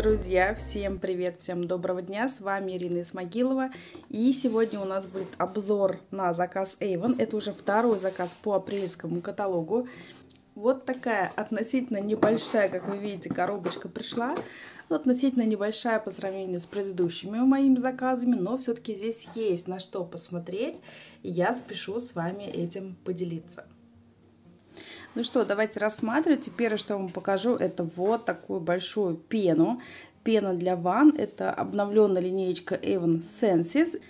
Друзья, всем привет, всем доброго дня, с вами Ирина Исмагилова и сегодня у нас будет обзор на заказ Avon, это уже второй заказ по апрельскому каталогу. Вот такая относительно небольшая, как вы видите, коробочка пришла, ну, относительно небольшая по сравнению с предыдущими моими заказами, но все-таки здесь есть на что посмотреть, и я спешу с вами этим поделиться. Ну что, давайте рассматривать. Теперь, что я вам покажу, это вот такую большую пену. Пена для ванн. Это обновленная линеечка Avon Senses.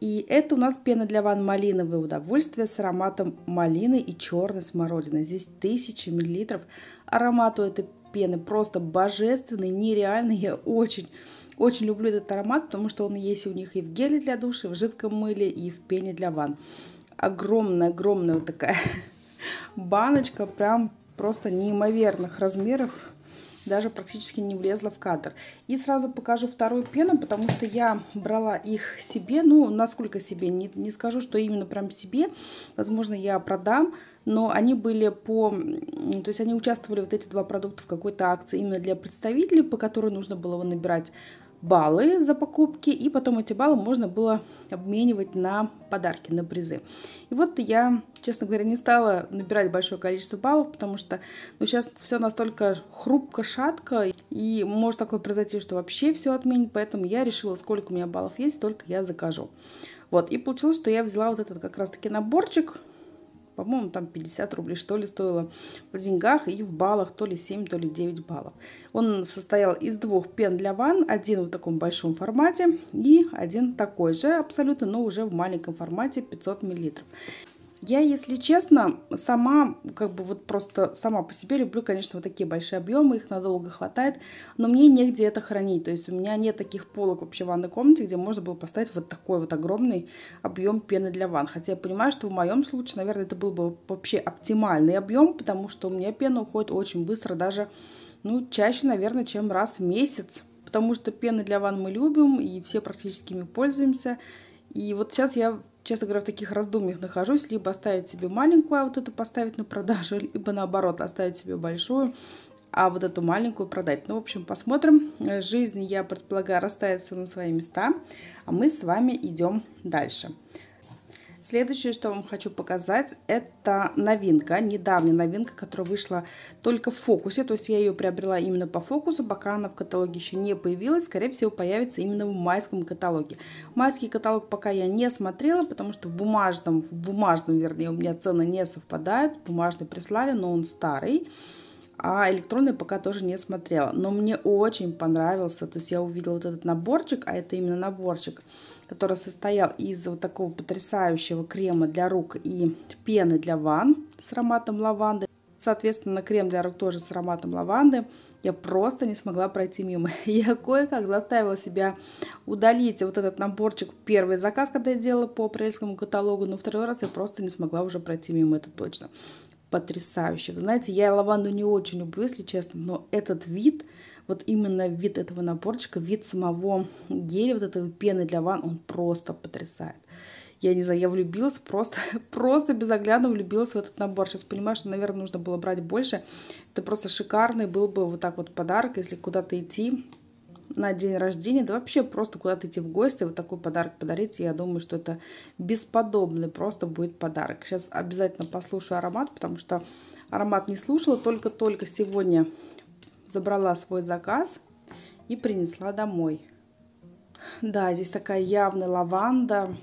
И это у нас пена для ванн малиновое удовольствие с ароматом малины и черной смородины. Здесь 1000 мл. Аромат у этой пены просто божественный, нереальный. Я очень, очень люблю этот аромат, потому что он есть у них и в геле для душа, и в жидком мыле, и в пене для ванн. Огромная-огромная вот такая баночка прям просто неимоверных размеров даже практически не влезла в кадр. И сразу покажу вторую пену, потому что я брала их себе, ну, насколько себе, не, не скажу, что именно прям себе, возможно, я продам, но они были по, то есть они участвовали, вот эти два продукта в какой-то акции именно для представителей, по которой нужно было набирать баллы за покупки, и потом эти баллы можно было обменивать на подарки, на призы. И вот я, честно говоря, не стала набирать большое количество баллов, потому что ну, сейчас все настолько хрупко, шатко, и может такое произойти, что вообще все отменит, поэтому я решила, сколько у меня баллов есть, столько я закажу. Вот, и получилось, что я взяла вот этот как раз-таки наборчик, по-моему, там 50 рублей, что ли, стоило в деньгах и в баллах, то ли 7, то ли 9 баллов. Он состоял из двух пен для ванн, один в таком большом формате и один такой же абсолютно, но уже в маленьком формате 500 миллилитров. Я, если честно, сама, как бы вот просто сама по себе люблю, конечно, вот такие большие объемы, их надолго хватает, но мне негде это хранить. То есть у меня нет таких полок вообще в ванной комнате, где можно было поставить вот такой вот огромный объем пены для ванн. Хотя я понимаю, что в моем случае, наверное, это был бы вообще оптимальный объем, потому что у меня пена уходит очень быстро, даже, ну, чаще, наверное, чем раз в месяц. Потому что пены для ванн мы любим и все практически ими пользуемся. И вот сейчас я честно говоря, в таких раздумьях нахожусь, либо оставить себе маленькую, а вот эту поставить на продажу, либо наоборот оставить себе большую, а вот эту маленькую продать. Ну, в общем, посмотрим. Жизнь, я предполагаю, расставит все на свои места, а мы с вами идем дальше. Следующее, что вам хочу показать, это новинка, недавняя новинка, которая вышла только в фокусе. То есть я ее приобрела именно по фокусу, пока она в каталоге еще не появилась. Скорее всего, появится именно в майском каталоге. Майский каталог пока я не смотрела, потому что в бумажном, в бумажном, вернее, у меня цены не совпадают. Бумажный прислали, но он старый а электронный пока тоже не смотрела. Но мне очень понравился, то есть я увидела вот этот наборчик, а это именно наборчик, который состоял из вот такого потрясающего крема для рук и пены для ванн с ароматом лаванды. Соответственно, крем для рук тоже с ароматом лаванды. Я просто не смогла пройти мимо. Я кое-как заставила себя удалить вот этот наборчик в первый заказ, когда я делала по апрельскому каталогу, но второй раз я просто не смогла уже пройти мимо, это точно потрясающе. Вы знаете, я лаванду не очень люблю, если честно, но этот вид, вот именно вид этого наборчика, вид самого геля, вот этой пены для ванн, он просто потрясает. Я не знаю, я влюбилась, просто, просто безоглядно влюбилась в этот набор. Сейчас понимаю, что, наверное, нужно было брать больше. Это просто шикарный был бы вот так вот подарок, если куда-то идти на день рождения, да вообще просто куда-то идти в гости, вот такой подарок подарить, я думаю, что это бесподобный просто будет подарок. Сейчас обязательно послушаю аромат, потому что аромат не слушала, только-только сегодня забрала свой заказ и принесла домой. Да, здесь такая явная лаванда,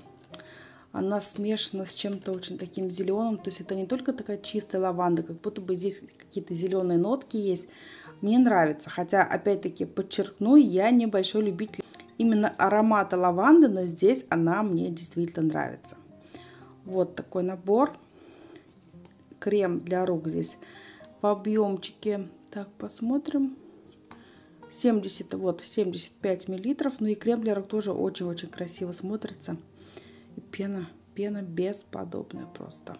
она смешана с чем-то очень таким зеленым, то есть это не только такая чистая лаванда, как будто бы здесь какие-то зеленые нотки есть, мне нравится. Хотя, опять-таки, подчеркну, я небольшой любитель именно аромата лаванды, но здесь она мне действительно нравится. Вот такой набор. Крем для рук здесь в объемчике. Так, посмотрим. 70, вот, 75 миллилитров. Ну и крем для рук тоже очень-очень красиво смотрится. И пена, пена бесподобная просто.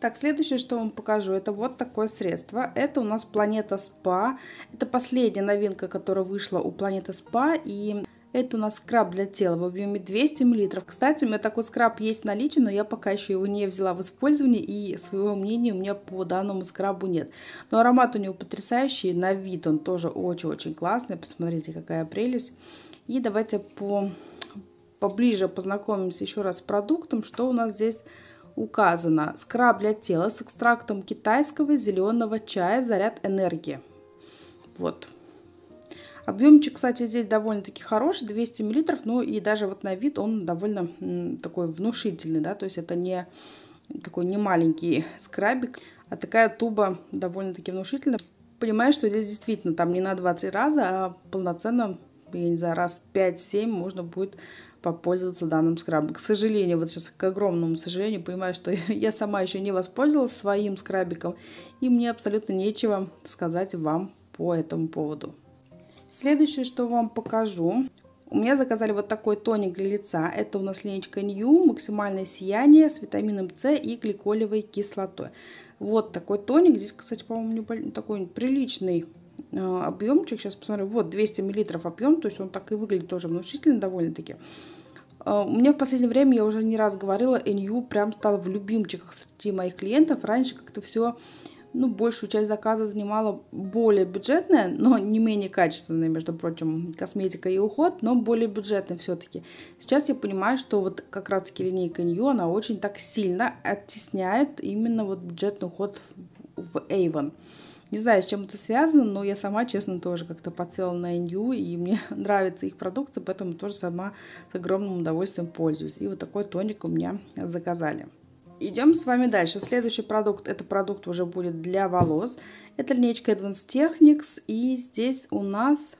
Так, следующее, что вам покажу, это вот такое средство. Это у нас Планета Спа. Это последняя новинка, которая вышла у Планета Спа. И Это у нас скраб для тела в объеме 200 мл. Кстати, у меня такой скраб есть в наличии, но я пока еще его не взяла в использование, и своего мнения у меня по данному скрабу нет. Но аромат у него потрясающий, на вид он тоже очень-очень классный. Посмотрите, какая прелесть. И давайте по, поближе познакомимся еще раз с продуктом, что у нас здесь указано. Скраб для тела с экстрактом китайского зеленого чая «Заряд энергии». Вот. Объемчик, кстати, здесь довольно-таки хороший, 200 мл, но и даже вот на вид он довольно такой внушительный, да, то есть это не такой не маленький скрабик, а такая туба довольно-таки внушительная. Понимаю, что здесь действительно там не на 2-3 раза, а полноценно, я не знаю, раз 5-7 можно будет попользоваться данным скрабом. К сожалению, вот сейчас к огромному сожалению, понимаю, что я сама еще не воспользовалась своим скрабиком, и мне абсолютно нечего сказать вам по этому поводу. Следующее, что вам покажу. У меня заказали вот такой тоник для лица. Это у нас линейка New, максимальное сияние с витамином С и гликолевой кислотой. Вот такой тоник. Здесь, кстати, по-моему, такой приличный э, объемчик. Сейчас посмотрю. Вот 200 мл объем, то есть он так и выглядит тоже внушительно довольно-таки. Э, у меня в последнее время, я уже не раз говорила, NU прям стал в любимчиках среди моих клиентов. Раньше как-то все ну, большую часть заказа занимала более бюджетная, но не менее качественная, между прочим, косметика и уход, но более бюджетная все-таки. Сейчас я понимаю, что вот как раз-таки линейка New, она очень так сильно оттесняет именно вот бюджетный уход в Avon. Не знаю, с чем это связано, но я сама, честно, тоже как-то подсела на New, и мне нравится их продукция, поэтому тоже сама с огромным удовольствием пользуюсь. И вот такой тоник у меня заказали. Идем с вами дальше. Следующий продукт, это продукт уже будет для волос. Это линейка Advanced Techniques. И здесь у нас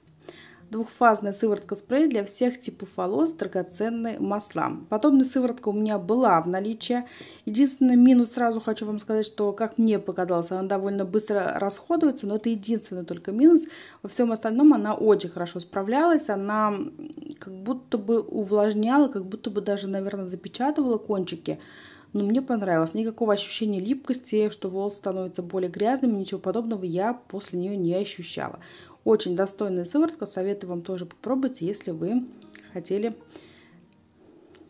двухфазная сыворотка спрей для всех типов волос, драгоценные масла. Подобная сыворотка у меня была в наличии. Единственный минус, сразу хочу вам сказать, что, как мне показалось, она довольно быстро расходуется, но это единственный только минус. Во всем остальном она очень хорошо справлялась, она как будто бы увлажняла, как будто бы даже, наверное, запечатывала кончики но мне понравилось. Никакого ощущения липкости, что волосы становятся более грязными, ничего подобного я после нее не ощущала. Очень достойная сыворотка, советую вам тоже попробовать, если вы хотели,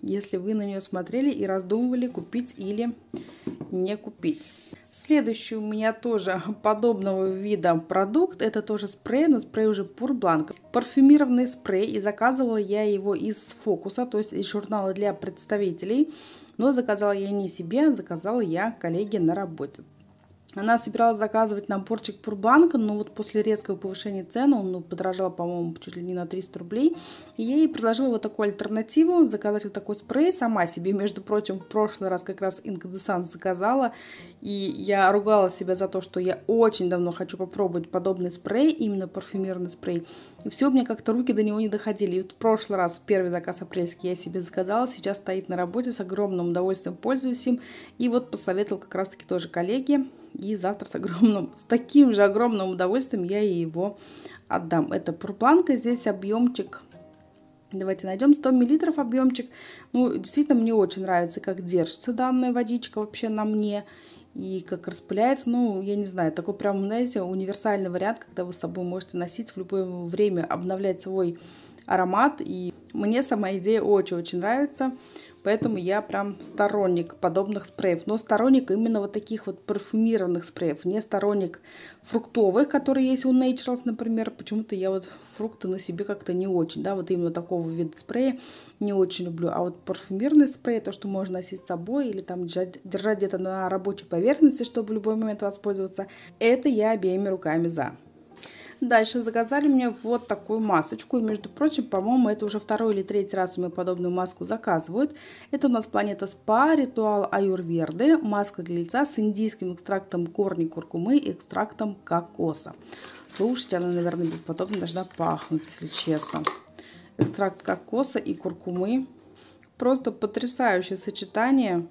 если вы на нее смотрели и раздумывали, купить или не купить. Следующий у меня тоже подобного вида продукт. Это тоже спрей, но спрей уже Purblанк. Парфюмированный спрей. И заказывала я его из фокуса, то есть из журнала для представителей. Но заказала я не себе, заказала я коллеге на работе. Она собиралась заказывать наборчик Пурбанка, но вот после резкого повышения цены он ну, подорожал, по-моему, чуть ли не на 300 рублей. И ей предложила вот такую альтернативу, заказать вот такой спрей. Сама себе, между прочим, в прошлый раз как раз Incandescence заказала. И я ругала себя за то, что я очень давно хочу попробовать подобный спрей, именно парфюмерный спрей. И все, меня как-то руки до него не доходили. И вот в прошлый раз, первый заказ апрельский я себе заказала, сейчас стоит на работе, с огромным удовольствием пользуюсь им. И вот посоветовал как раз-таки тоже коллеге и завтра с огромным, с таким же огромным удовольствием я его отдам. Это пурпланка, здесь объемчик, давайте найдем 100 миллилитров объемчик. Ну, действительно, мне очень нравится, как держится данная водичка вообще на мне и как распыляется, ну, я не знаю, такой прям, знаете, универсальный вариант, когда вы с собой можете носить в любое время, обновлять свой аромат, и мне сама идея очень-очень нравится. Поэтому я прям сторонник подобных спреев. Но сторонник именно вот таких вот парфюмированных спреев. Не сторонник фруктовых, которые есть у Naturals, например. Почему-то я вот фрукты на себе как-то не очень. Да, вот именно такого вида спрея не очень люблю. А вот парфюмерный спрей, то, что можно носить с собой или там держать, держать где-то на рабочей поверхности, чтобы в любой момент воспользоваться, это я обеими руками за. Дальше заказали мне вот такую масочку. И, между прочим, по-моему, это уже второй или третий раз у меня подобную маску заказывают. Это у нас Планета Спа, Ритуал Аюрверды. Маска для лица с индийским экстрактом корни куркумы и экстрактом кокоса. Слушайте, она, наверное, бесподобно должна пахнуть, если честно. Экстракт кокоса и куркумы. Просто потрясающее сочетание.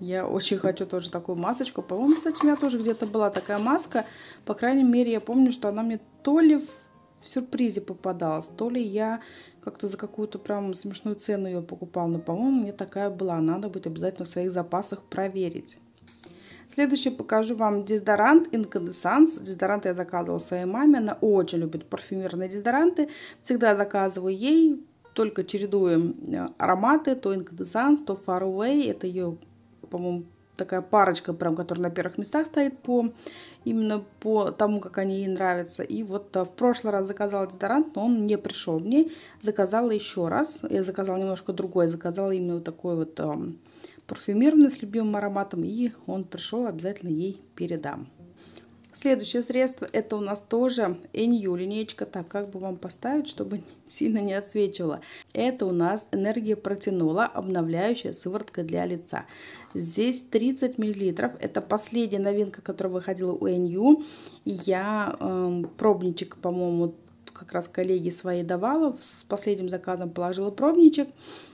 Я очень хочу тоже такую масочку. По-моему, кстати, у меня тоже где-то была такая маска. По крайней мере, я помню, что она мне то ли в сюрпризе попадалась, то ли я как-то за какую-то прям смешную цену ее покупала. Но, по-моему, мне такая была. Надо будет обязательно в своих запасах проверить. Следующий покажу вам дезодорант Incandescence. Дезодорант я заказывала своей маме. Она очень любит парфюмерные дезодоранты. Всегда заказываю ей только чередуем э, ароматы, то Incandescence, то Far Away. Это ее, по-моему, такая парочка, прям, которая на первых местах стоит по именно по тому, как они ей нравятся. И вот в прошлый раз заказала дезодорант, но он не пришел мне. Заказала еще раз. Я заказала немножко другой. Заказала именно вот такой вот парфюмированный с любимым ароматом. И он пришел, обязательно ей передам. Следующее средство, это у нас тоже NU линейка. Так, как бы вам поставить, чтобы сильно не отсвечивало. Это у нас энергия протянула, обновляющая сыворотка для лица. Здесь 30 мл. Это последняя новинка, которая выходила у NU. Я э, пробничек, по-моему, как раз коллеги своей давала. С последним заказом положила пробничек.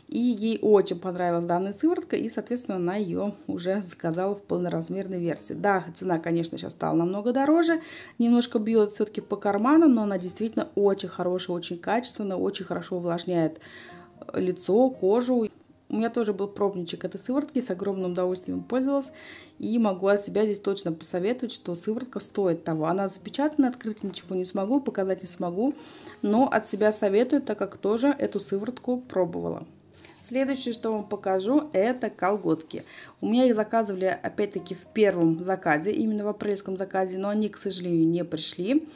И ей очень понравилась данная сыворотка, и, соответственно, она ее уже заказала в полноразмерной версии. Да, цена, конечно, сейчас стала намного дороже, немножко бьет все-таки по карманам, но она действительно очень хорошая, очень качественная, очень хорошо увлажняет лицо, кожу. У меня тоже был пробничек этой сыворотки, с огромным удовольствием пользовалась. И могу от себя здесь точно посоветовать, что сыворотка стоит того. Она запечатана, открыть ничего не смогу, показать не смогу. Но от себя советую, так как тоже эту сыворотку пробовала. Следующее, что вам покажу, это колготки. У меня их заказывали, опять-таки, в первом заказе, именно в апрельском заказе, но они, к сожалению, не пришли.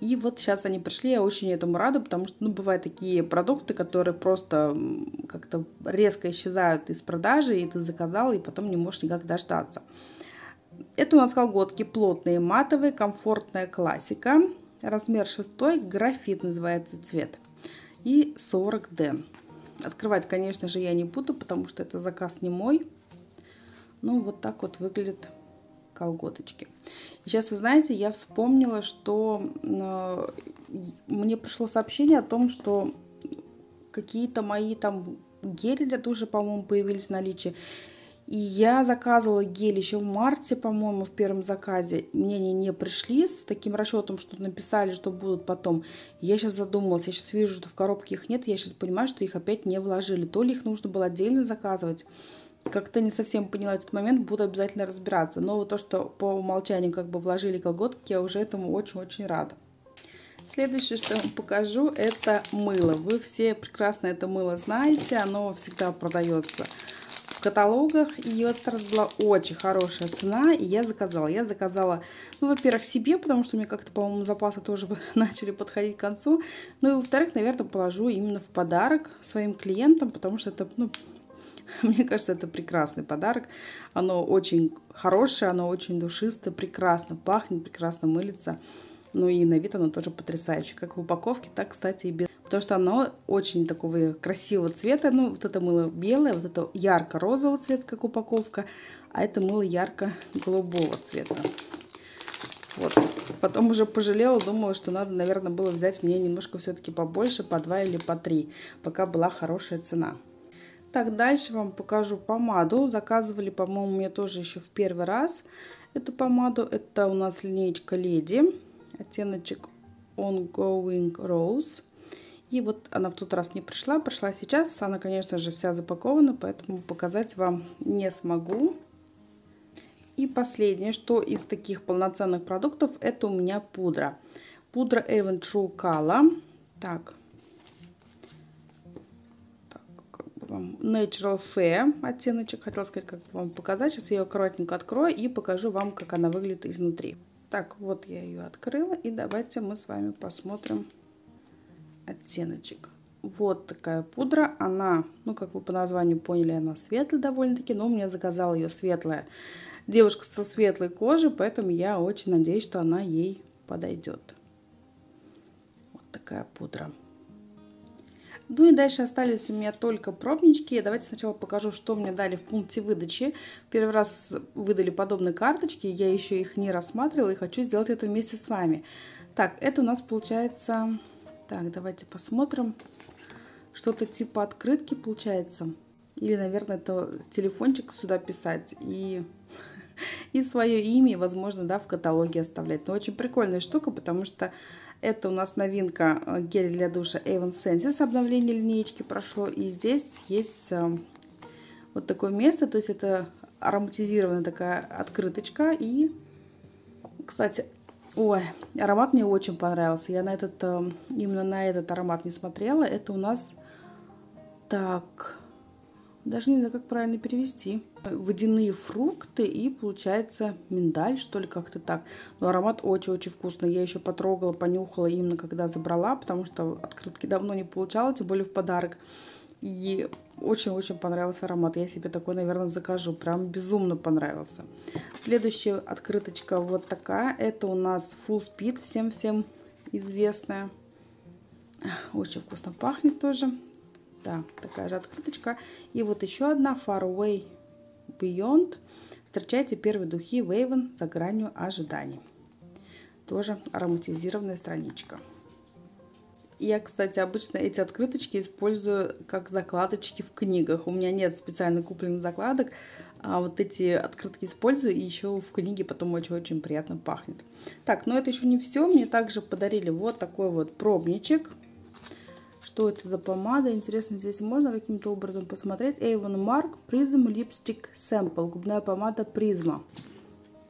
И вот сейчас они пришли, я очень этому рада, потому что, ну, бывают такие продукты, которые просто как-то резко исчезают из продажи, и ты заказал, и потом не можешь никак дождаться. Это у нас колготки плотные, матовые, комфортная классика. Размер 6, графит называется цвет. И 40D. Открывать, конечно же, я не буду, потому что это заказ не мой. Ну, вот так вот выглядят колготочки. сейчас, вы знаете, я вспомнила, что э, мне пришло сообщение о том, что какие-то мои там гели для душа, по-моему, появились в наличии. И я заказывала гель еще в марте, по-моему, в первом заказе. Мне они не пришли с таким расчетом, что написали, что будут потом. Я сейчас задумалась, я сейчас вижу, что в коробке их нет. Я сейчас понимаю, что их опять не вложили. То ли их нужно было отдельно заказывать. Как-то не совсем поняла этот момент, буду обязательно разбираться. Но вот то, что по умолчанию как бы вложили колготки, я уже этому очень-очень рада. Следующее, что я вам покажу, это мыло. Вы все прекрасно это мыло знаете, оно всегда продается каталогах. И вот раз была очень хорошая цена, и я заказала. Я заказала, ну, во-первых, себе, потому что меня как-то, по-моему, запасы тоже начали подходить к концу. Ну и, во-вторых, наверное, положу именно в подарок своим клиентам, потому что это, ну, мне кажется, это прекрасный подарок. Оно очень хорошее, оно очень душистое, прекрасно пахнет, прекрасно мылится. Ну и на вид оно тоже потрясающее, как в упаковке, так, кстати, и без потому что оно очень такого красивого цвета. Ну, вот это мыло белое, вот это ярко-розового цвета, как упаковка, а это мыло ярко-голубого цвета. Вот. Потом уже пожалела, думала, что надо, наверное, было взять мне немножко все-таки побольше, по 2 или по 3, пока была хорошая цена. Так, дальше вам покажу помаду. Заказывали, по-моему, мне тоже еще в первый раз эту помаду. Это у нас линейка Леди, оттеночек Ongoing Rose. И вот она в тот раз не пришла, пришла сейчас. Она, конечно же, вся запакована, поэтому показать вам не смогу. И последнее, что из таких полноценных продуктов, это у меня пудра. Пудра Avon True Color. Так. Natural Fair оттеночек. Хотела сказать, как вам показать. Сейчас я ее аккуратненько открою и покажу вам, как она выглядит изнутри. Так, вот я ее открыла. И давайте мы с вами посмотрим оттеночек. Вот такая пудра. Она, ну, как вы по названию поняли, она светлая довольно-таки. Но у меня заказала ее светлая девушка со светлой кожей. Поэтому я очень надеюсь, что она ей подойдет. Вот такая пудра. Ну и дальше остались у меня только пробнички. Давайте сначала покажу, что мне дали в пункте выдачи. Первый раз выдали подобные карточки. Я еще их не рассматривала и хочу сделать это вместе с вами. Так, это у нас получается так, давайте посмотрим. Что-то типа открытки получается. Или, наверное, это телефончик сюда писать и, и свое имя, возможно, да, в каталоге оставлять. Но очень прикольная штука, потому что это у нас новинка э, гель для душа Avon Senses. Обновление линейки прошло. И здесь есть э, вот такое место. То есть это ароматизированная такая открыточка. И, кстати, Ой, аромат мне очень понравился. Я на этот, э, именно на этот аромат не смотрела. Это у нас так, даже не знаю, как правильно перевести. Водяные фрукты и получается миндаль, что ли, как-то так. Но аромат очень-очень вкусный. Я еще потрогала, понюхала именно когда забрала, потому что открытки давно не получала, тем более в подарок. И очень-очень понравился аромат. Я себе такой, наверное, закажу. Прям безумно понравился. Следующая открыточка вот такая. Это у нас Full Speed, всем-всем известная. Очень вкусно пахнет тоже. Да, такая же открыточка. И вот еще одна Far Away Beyond. Встречайте первые духи Waven за гранью ожиданий. Тоже ароматизированная страничка. Я, кстати, обычно эти открыточки использую как закладочки в книгах. У меня нет специально купленных закладок, а вот эти открытки использую и еще в книге потом очень-очень приятно пахнет. Так, но это еще не все. Мне также подарили вот такой вот пробничек что это за помада. Интересно, здесь можно каким-то образом посмотреть. Avon Mark Prism Lipstick Sample. Губная помада Призма.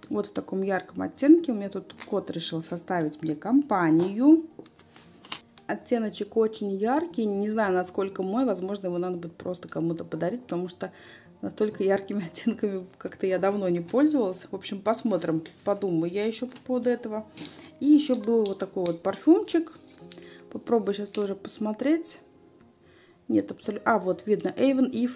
Вот в таком ярком оттенке. У меня тут кот решил составить мне компанию. Оттеночек очень яркий. Не знаю, насколько мой. Возможно, его надо будет просто кому-то подарить, потому что настолько яркими оттенками как-то я давно не пользовалась. В общем, посмотрим, подумаю я еще по поводу этого. И еще был вот такой вот парфюмчик Попробую сейчас тоже посмотреть. Нет, абсолютно... А, вот видно. Avon If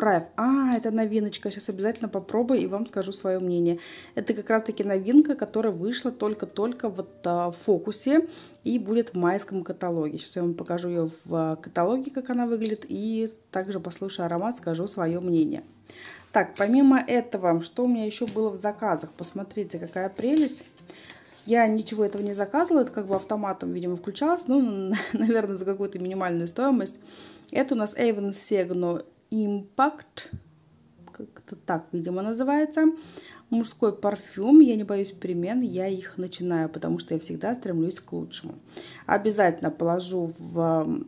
Prive. А, это новиночка. Сейчас обязательно попробую и вам скажу свое мнение. Это как раз таки новинка, которая вышла только-только вот а, в фокусе и будет в майском каталоге. Сейчас я вам покажу ее в а, каталоге, как она выглядит. И также послушаю аромат, скажу свое мнение. Так, помимо этого, что у меня еще было в заказах? Посмотрите, какая прелесть. Я ничего этого не заказывала, это как бы автоматом, видимо, включалось, ну, наверное, за какую-то минимальную стоимость. Это у нас Avon Segno Impact, как-то так, видимо, называется. Мужской парфюм, я не боюсь перемен, я их начинаю, потому что я всегда стремлюсь к лучшему. Обязательно положу в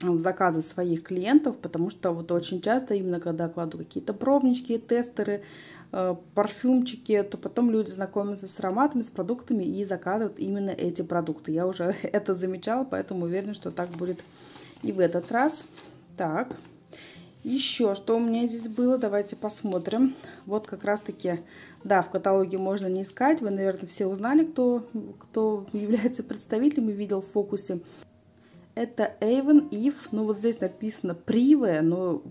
в заказы своих клиентов, потому что вот очень часто, именно когда кладу какие-то пробнички, тестеры, Э, парфюмчики, то потом люди знакомятся с ароматами, с продуктами и заказывают именно эти продукты. Я уже это замечала, поэтому уверена, что так будет и в этот раз. Так, еще что у меня здесь было, давайте посмотрим. Вот как раз таки, да, в каталоге можно не искать. Вы, наверное, все узнали, кто, кто является представителем и видел в фокусе. Это Avon If, ну вот здесь написано Prive, но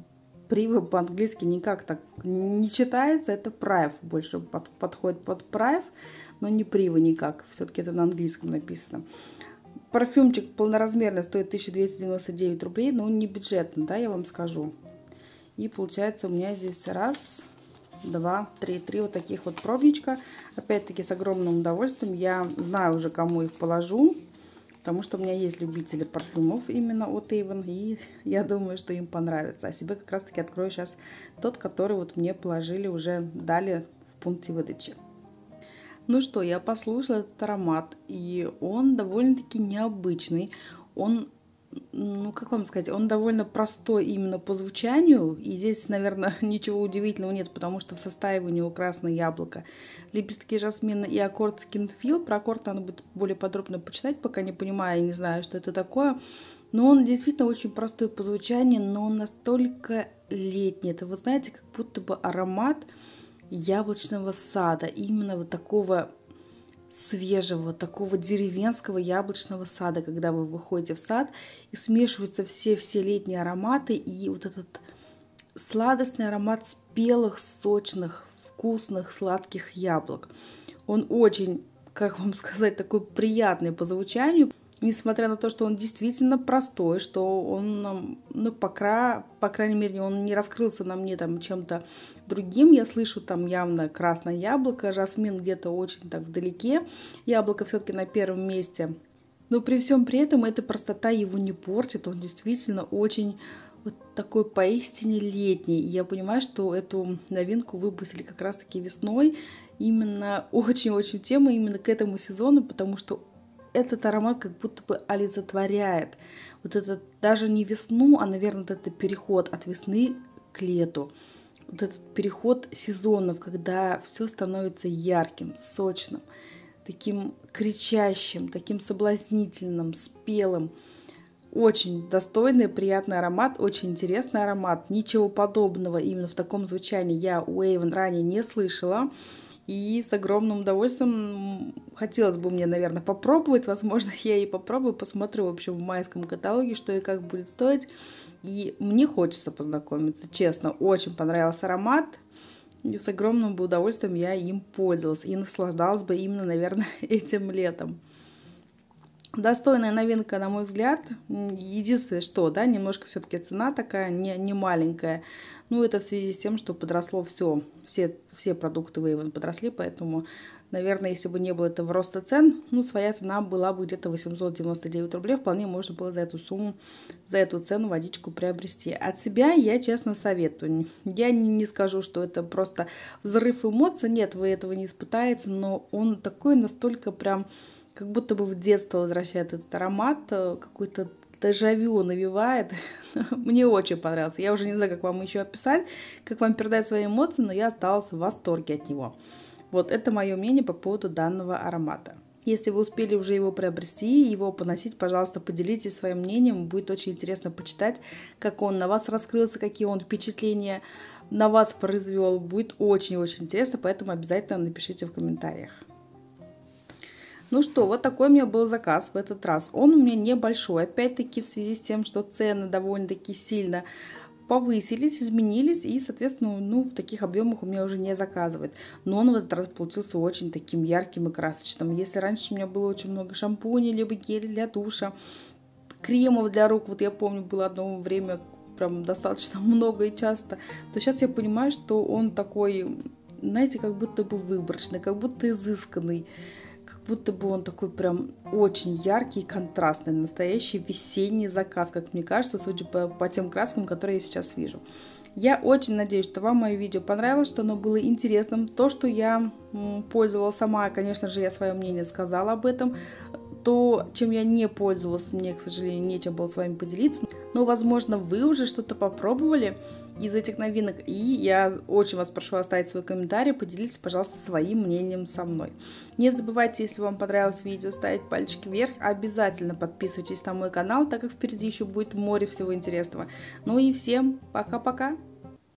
Привы по-английски никак так не читается. Это прайв больше под, подходит под прайв, но не привы никак. Все-таки это на английском написано. Парфюмчик полноразмерный стоит 1299 рублей, но он не бюджетный, да, я вам скажу. И получается у меня здесь раз, два, три, три вот таких вот пробничка. Опять-таки с огромным удовольствием. Я знаю уже, кому их положу. Потому что у меня есть любители парфюмов именно от Avon. И я думаю, что им понравится. А себе как раз таки открою сейчас тот, который вот мне положили, уже дали в пункте выдачи. Ну что, я послушала этот аромат. И он довольно-таки необычный. Он ну, как вам сказать, он довольно простой именно по звучанию. И здесь, наверное, ничего удивительного нет, потому что в составе у него красное яблоко, лепестки жасмина и аккорд скинфил. Про аккорд надо будет более подробно почитать, пока не понимаю и не знаю, что это такое. Но он действительно очень простой по звучанию, но он настолько летний. Это, вы знаете, как будто бы аромат яблочного сада. Именно вот такого свежего, такого деревенского яблочного сада, когда вы выходите в сад, и смешиваются все-все летние ароматы, и вот этот сладостный аромат спелых, сочных, вкусных, сладких яблок. Он очень, как вам сказать, такой приятный по звучанию, несмотря на то, что он действительно простой, что он, ну, по, кра... по крайней мере, он не раскрылся на мне там чем-то другим. Я слышу там явно красное яблоко, жасмин где-то очень так вдалеке. Яблоко все-таки на первом месте. Но при всем при этом эта простота его не портит. Он действительно очень вот такой поистине летний. И я понимаю, что эту новинку выпустили как раз-таки весной. Именно очень-очень тема именно к этому сезону, потому что этот аромат как будто бы олицетворяет вот этот даже не весну, а, наверное, вот этот переход от весны к лету. Вот этот переход сезонов, когда все становится ярким, сочным, таким кричащим, таким соблазнительным, спелым. очень достойный, приятный аромат, очень интересный аромат. Ничего подобного именно в таком звучании я у Avon ранее не слышала. И с огромным удовольствием хотелось бы мне, наверное, попробовать. Возможно, я и попробую, посмотрю, в общем, в майском каталоге, что и как будет стоить. И мне хочется познакомиться, честно. Очень понравился аромат. И с огромным бы удовольствием я им пользовалась. И наслаждалась бы именно, наверное, этим летом. Достойная новинка, на мой взгляд. Единственное, что, да, немножко все-таки цена такая не, не маленькая. Ну, это в связи с тем, что подросло все, все, все продукты Вейвен подросли, поэтому, наверное, если бы не было этого роста цен, ну, своя цена была бы где-то 899 рублей, вполне можно было за эту сумму, за эту цену водичку приобрести. От себя я, честно, советую. Я не, не скажу, что это просто взрыв эмоций, нет, вы этого не испытаете, но он такой настолько прям как будто бы в детство возвращает этот аромат, э, какой-то дежавю навевает. Мне очень понравился. Я уже не знаю, как вам еще описать, как вам передать свои эмоции, но я осталась в восторге от него. Вот это мое мнение по поводу данного аромата. Если вы успели уже его приобрести, его поносить, пожалуйста, поделитесь своим мнением. Будет очень интересно почитать, как он на вас раскрылся, какие он впечатления на вас произвел. Будет очень-очень интересно, поэтому обязательно напишите в комментариях. Ну что, вот такой у меня был заказ в этот раз. Он у меня небольшой, опять-таки в связи с тем, что цены довольно-таки сильно повысились, изменились, и, соответственно, ну, в таких объемах у меня уже не заказывает. Но он в этот раз получился очень таким ярким и красочным. Если раньше у меня было очень много шампуней, либо гелей для душа, кремов для рук, вот я помню, было одно время прям достаточно много и часто, то сейчас я понимаю, что он такой, знаете, как будто бы выборочный, как будто изысканный как будто бы он такой прям очень яркий и контрастный, настоящий весенний заказ, как мне кажется, судя по, по тем краскам, которые я сейчас вижу. Я очень надеюсь, что вам мое видео понравилось, что оно было интересным. То, что я пользовалась сама, конечно же, я свое мнение сказала об этом. То, чем я не пользовалась, мне, к сожалению, нечем было с вами поделиться. Но, возможно, вы уже что-то попробовали из этих новинок. И я очень вас прошу оставить свой комментарий, поделитесь, пожалуйста, своим мнением со мной. Не забывайте, если вам понравилось видео, ставить пальчики вверх. Обязательно подписывайтесь на мой канал, так как впереди еще будет море всего интересного. Ну и всем пока-пока!